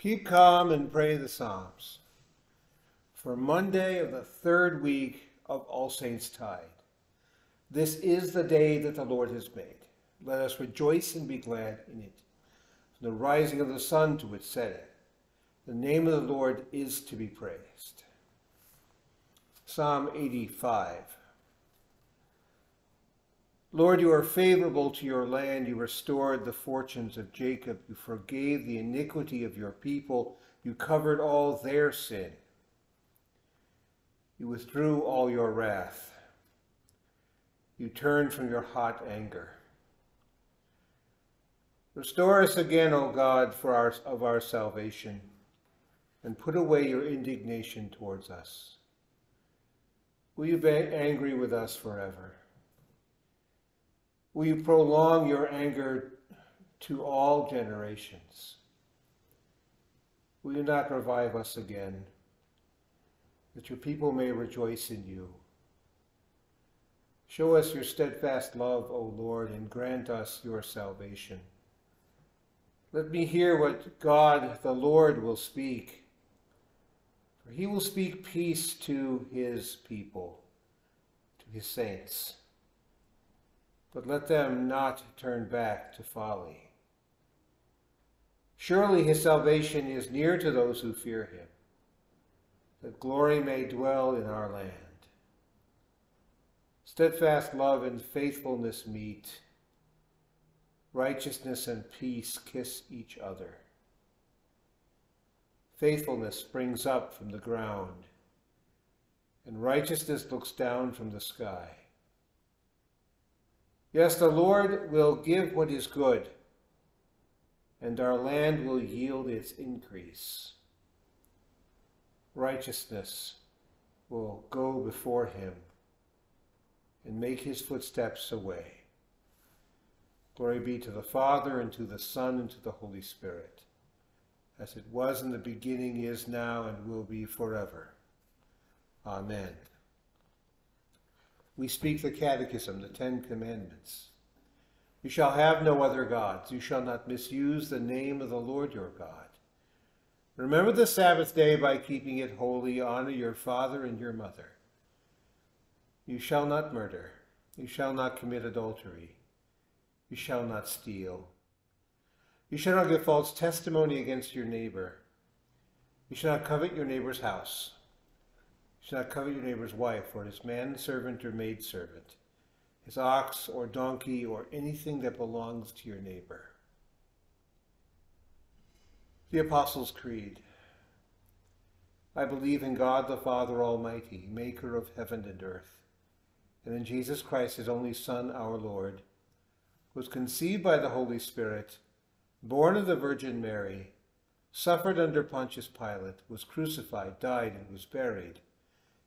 Keep calm and pray the Psalms. For Monday of the third week of All Saints' Tide. This is the day that the Lord has made. Let us rejoice and be glad in it. From the rising of the sun to its setting, the name of the Lord is to be praised. Psalm 85. Lord, you are favorable to your land. You restored the fortunes of Jacob. You forgave the iniquity of your people. You covered all their sin. You withdrew all your wrath. You turned from your hot anger. Restore us again, O God, for our, of our salvation, and put away your indignation towards us. Will you be angry with us forever? Will you prolong your anger to all generations? Will you not revive us again, that your people may rejoice in you? Show us your steadfast love, O Lord, and grant us your salvation. Let me hear what God the Lord will speak, for he will speak peace to his people, to his saints but let them not turn back to folly. Surely his salvation is near to those who fear him, that glory may dwell in our land. Steadfast love and faithfulness meet, righteousness and peace kiss each other. Faithfulness springs up from the ground, and righteousness looks down from the sky. Yes, the Lord will give what is good, and our land will yield its increase. Righteousness will go before him and make his footsteps a way. Glory be to the Father, and to the Son, and to the Holy Spirit, as it was in the beginning, is now, and will be forever. Amen we speak the Catechism, the Ten Commandments. You shall have no other gods. You shall not misuse the name of the Lord your God. Remember the Sabbath day by keeping it holy. Honor your father and your mother. You shall not murder. You shall not commit adultery. You shall not steal. You shall not give false testimony against your neighbor. You shall not covet your neighbor's house. You shall not covet your neighbor's wife, or his manservant or maidservant, his ox or donkey, or anything that belongs to your neighbor. The Apostles' Creed. I believe in God the Father Almighty, maker of heaven and earth, and in Jesus Christ, his only Son, our Lord, who was conceived by the Holy Spirit, born of the Virgin Mary, suffered under Pontius Pilate, was crucified, died, and was buried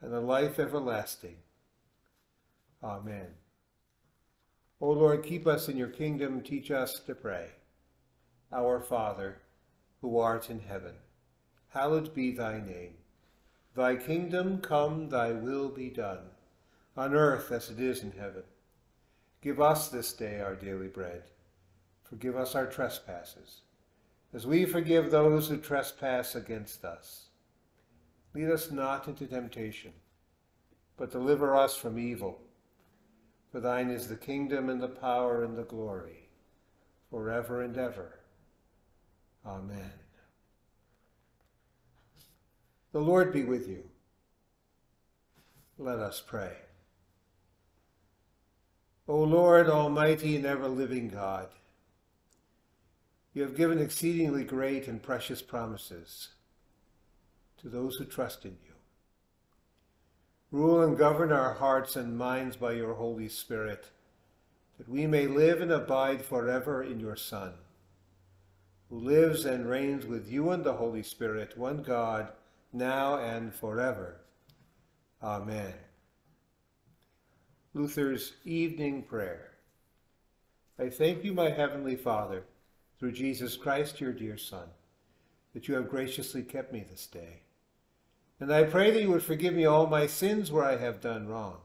and the life everlasting. Amen. O Lord, keep us in your kingdom, teach us to pray. Our Father, who art in heaven, hallowed be thy name. Thy kingdom come, thy will be done, on earth as it is in heaven. Give us this day our daily bread. Forgive us our trespasses, as we forgive those who trespass against us Lead us not into temptation, but deliver us from evil. For thine is the kingdom and the power and the glory, forever and ever. Amen. The Lord be with you. Let us pray. O Lord, almighty and ever-living God, you have given exceedingly great and precious promises to those who trust in you. Rule and govern our hearts and minds by your Holy Spirit, that we may live and abide forever in your Son, who lives and reigns with you and the Holy Spirit, one God, now and forever. Amen. Luther's Evening Prayer. I thank you, my Heavenly Father, through Jesus Christ, your dear Son, that you have graciously kept me this day. And I pray that you would forgive me all my sins where I have done wrong,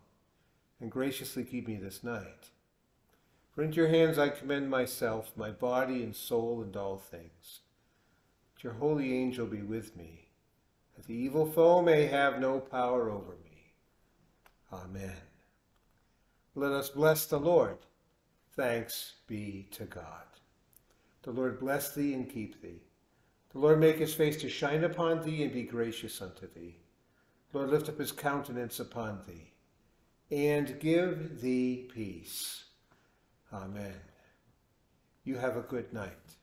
and graciously keep me this night. For into your hands I commend myself, my body and soul, and all things. That your holy angel be with me, that the evil foe may have no power over me. Amen. Let us bless the Lord. Thanks be to God. The Lord bless thee and keep thee. The Lord make his face to shine upon thee and be gracious unto thee. The Lord lift up his countenance upon thee and give thee peace. Amen. You have a good night.